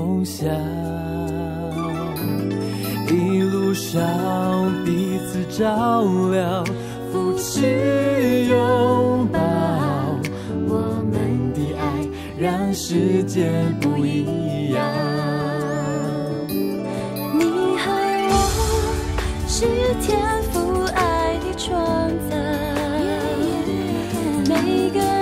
梦想一路上彼此照亮扶持拥抱我们的爱让世界不一样。你和我是天赋爱的创造每个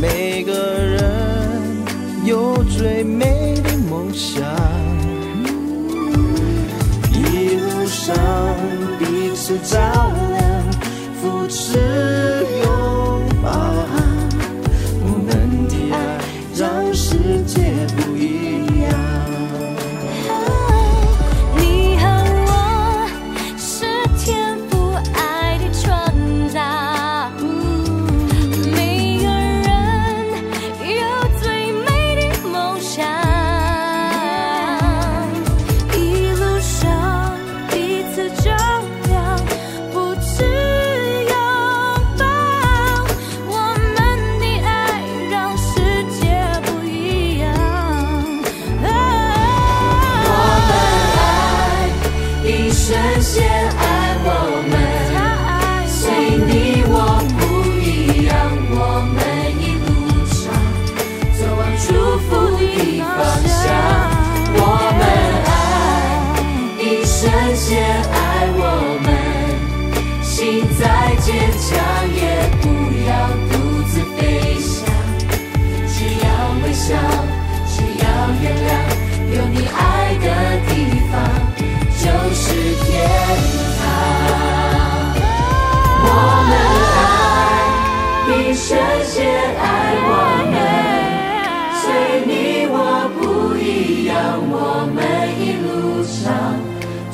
每个人有最美的梦想，一路上彼此照亮。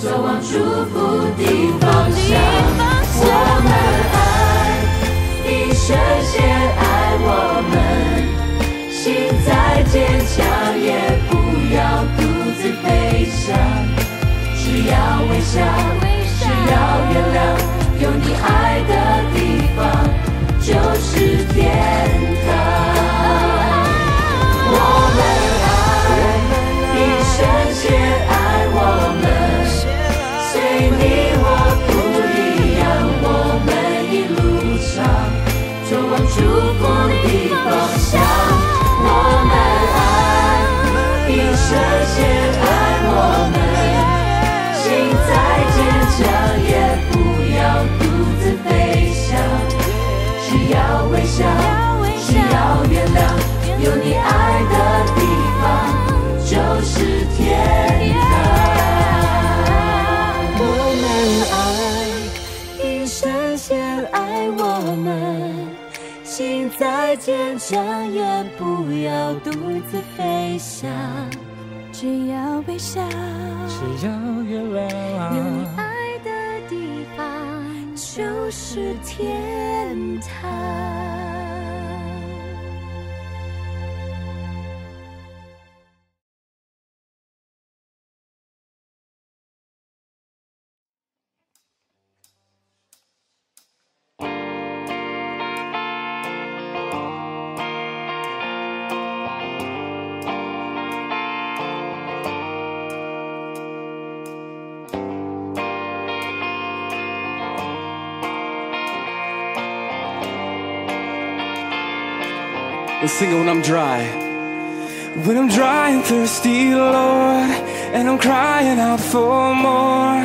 走往祝福的方向，我们爱，你首先爱我们，心再坚强也不要独自飞翔，只要微笑，只要原谅，有你爱的。梦想我们爱一生先爱我们心再坚强也不要独自飞翔需要微笑需要原谅有你爱的地方就是天堂我们爱一生先爱我们。心再坚强也不要独自飞翔。只要微笑只要月亮有你爱的地方就是天堂。Let's sing it when I'm dry. When I'm dry and thirsty, Lord, and I'm crying out for more.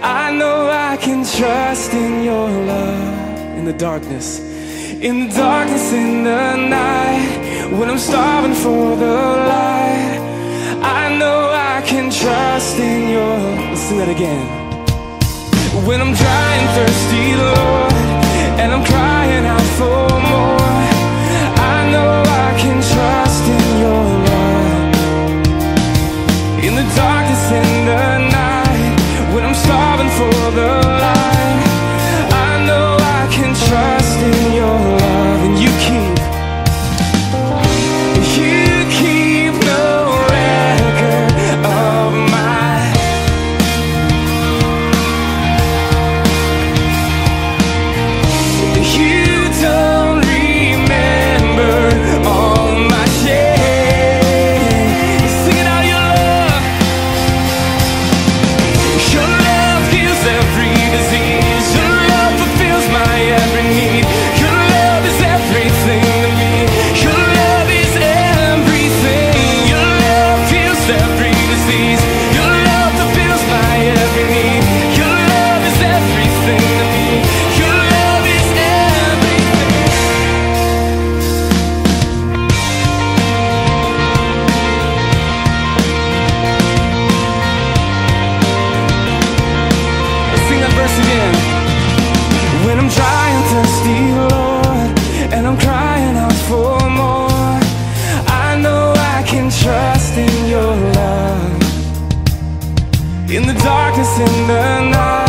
I know I can trust in your love in the darkness. In the darkness, in the night, when I'm starving for the light, I know I can trust in your. Let's sing that again. When I'm dry and thirsty, Lord, and I'm crying out for more, In the darkness, in the night.